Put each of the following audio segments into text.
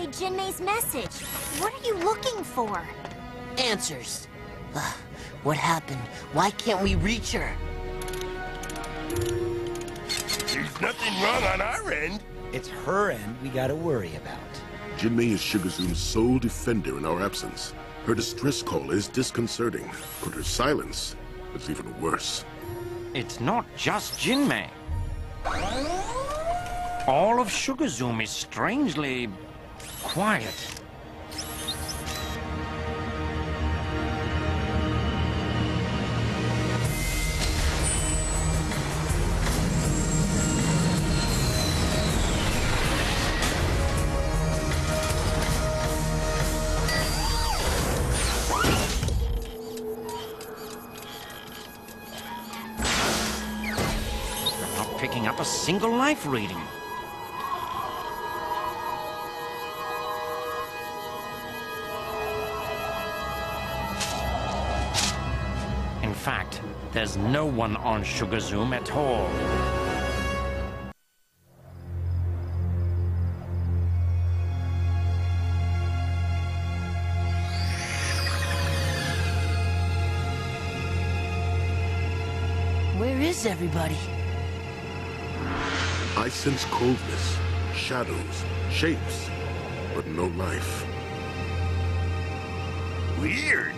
relay Jinmay's message. What are you looking for? Answers. Ugh, what happened? Why can't we reach her? There's nothing wrong on our end. It's her end we gotta worry about. Jinmay is Shuggazoom's sole defender in our absence. Her distress call is disconcerting, but her silence is even worse. It's not just Jinmay. All of Shuggazoom is strangely quiet. They're not picking up a single life reading. There's no one on Shuggazoom at all. Where is everybody? I sense coldness, shadows, shapes, but no life. Weird.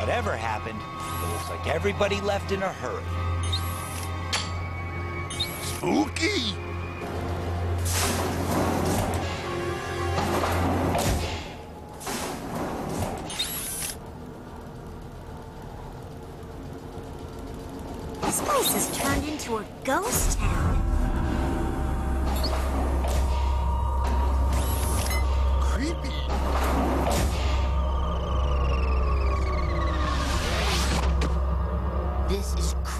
Whatever happened, it looks like everybody left in a hurry. Spooky. This place has turned into a ghost town.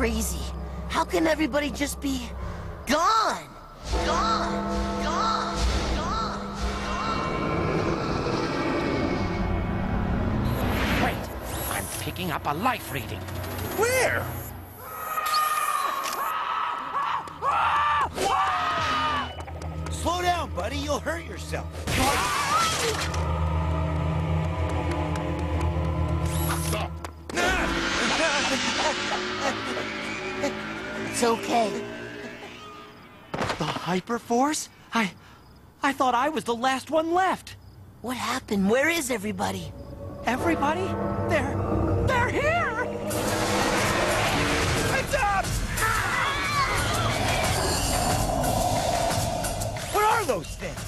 Crazy. How can everybody just be gone? Gone! Gone! Gone! Wait, I'm picking up a life reading. Where? Slow down, buddy. You'll hurt yourself. It's okay. The Hyperforce? I... I thought I was the last one left. What happened? Where is everybody? Everybody? They're... they're here! Heads up! What are those things?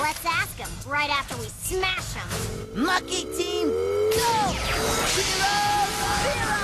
Let's ask them right after we smash them. Monkey team, go! Zero! Zero!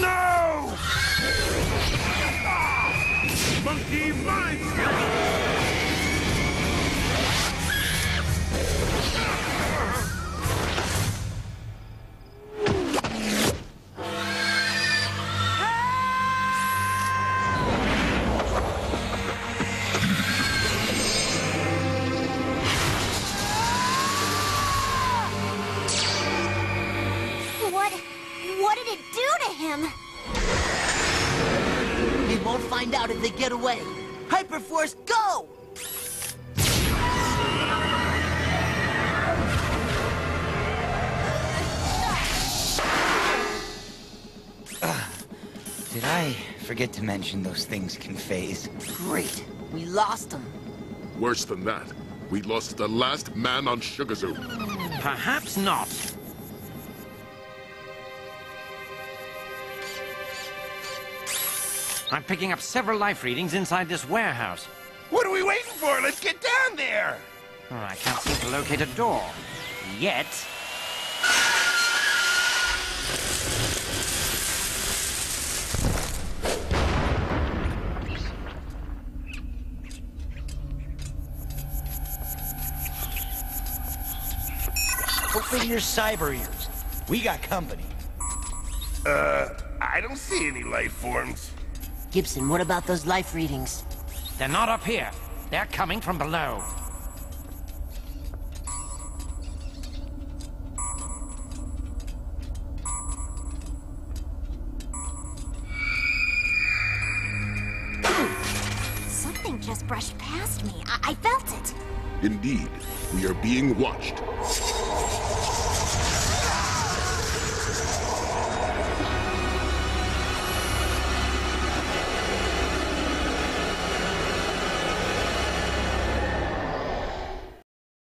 No! Monkey mind What? What did it do to him? They won't find out if they get away. Hyperforce, go! Did I forget to mention those things can phase? Great. We lost them. Worse than that, we lost the last man on Shuggazoom. Perhaps not. I'm picking up several life readings inside this warehouse. What are we waiting for? Let's get down there! Oh, I can't seem to locate a door. Yet. Open your cyber ears. We got company. Uh, I don't see any life forms. Gibson, what about those life readings? They're not up here. They're coming from below. Something just brushed past me. I, I felt it. Indeed, we are being watched.